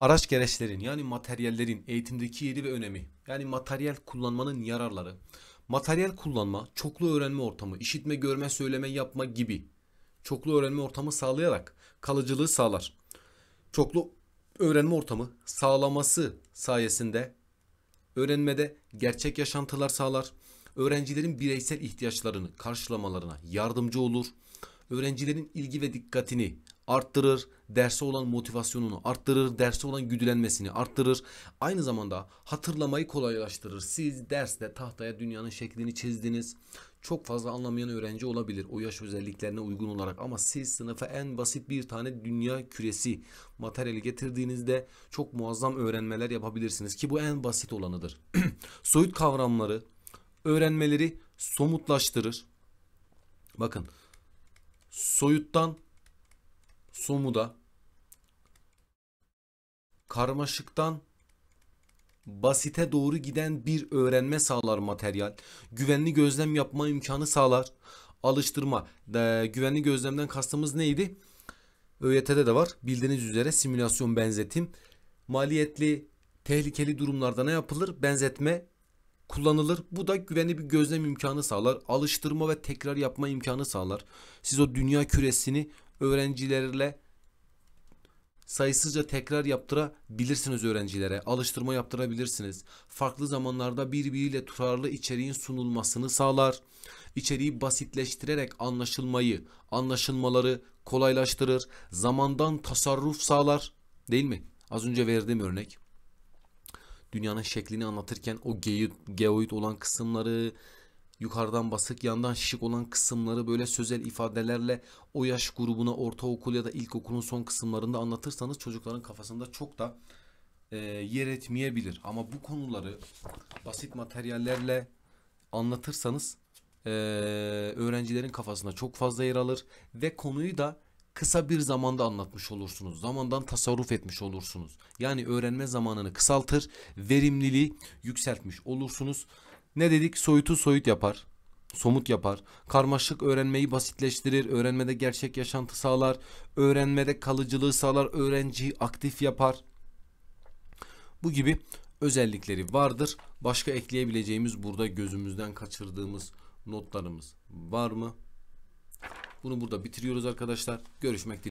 Araç gereçlerin yani materyallerin eğitimdeki yeri ve önemi. Yani materyal kullanmanın yararları. Materyal kullanma, çoklu öğrenme ortamı, işitme, görme, söyleme, yapma gibi çoklu öğrenme ortamı sağlayarak kalıcılığı sağlar. Çoklu öğrenme ortamı sağlaması sayesinde öğrenmede gerçek yaşantılar sağlar. Öğrencilerin bireysel ihtiyaçlarını karşılamalarına yardımcı olur. Öğrencilerin ilgi ve dikkatini arttırır. Derse olan motivasyonunu arttırır. Derse olan güdülenmesini arttırır. Aynı zamanda hatırlamayı kolaylaştırır. Siz derste tahtaya dünyanın şeklini çizdiniz. Çok fazla anlamayan öğrenci olabilir o yaş özelliklerine uygun olarak ama siz sınıfa en basit bir tane dünya küresi materyali getirdiğinizde çok muazzam öğrenmeler yapabilirsiniz ki bu en basit olanıdır. Soyut kavramları öğrenmeleri somutlaştırır. Bakın soyuttan somuda karmaşıktan basite doğru giden bir öğrenme sağlar materyal. Güvenli gözlem yapma imkanı sağlar. Alıştırma. De, güvenli gözlemden kastımız neydi? ÖYT'de de var. Bildiğiniz üzere simülasyon benzetim. Maliyetli, tehlikeli durumlarda ne yapılır? Benzetme kullanılır. Bu da güvenli bir gözlem imkanı sağlar. Alıştırma ve tekrar yapma imkanı sağlar. Siz o dünya küresini öğrencilerle sayısızca tekrar yaptırabilirsiniz öğrencilere. Alıştırma yaptırabilirsiniz. Farklı zamanlarda birbiriyle tutarlı içeriğin sunulmasını sağlar. İçeriği basitleştirerek anlaşılmayı, anlaşılmaları kolaylaştırır. Zamandan tasarruf sağlar. Değil mi? Az önce verdiğim örnek. Dünyanın şeklini anlatırken o geoid olan kısımları, yukarıdan basık yandan şişik olan kısımları böyle sözel ifadelerle o yaş grubuna ortaokul ya da ilkokulun son kısımlarında anlatırsanız çocukların kafasında çok da e, yer etmeyebilir. Ama bu konuları basit materyallerle anlatırsanız e, öğrencilerin kafasında çok fazla yer alır ve konuyu da kısa bir zamanda anlatmış olursunuz. Zamandan tasarruf etmiş olursunuz. Yani öğrenme zamanını kısaltır, verimliliği yükseltmiş olursunuz. Ne dedik? Soyutu soyut yapar. Somut yapar. Karmaşık öğrenmeyi basitleştirir. Öğrenmede gerçek yaşantı sağlar. Öğrenmede kalıcılığı sağlar. Öğrenciyi aktif yapar. Bu gibi özellikleri vardır. Başka ekleyebileceğimiz burada gözümüzden kaçırdığımız notlarımız var mı? Bunu burada bitiriyoruz arkadaşlar. Görüşmek dileğiyle.